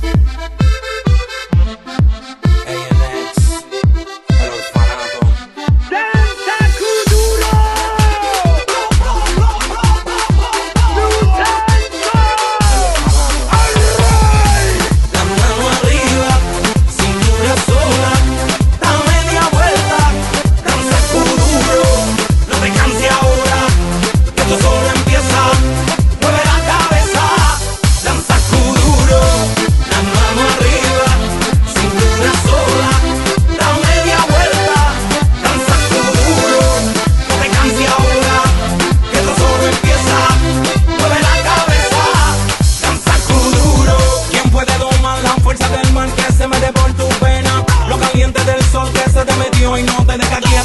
Thank then I got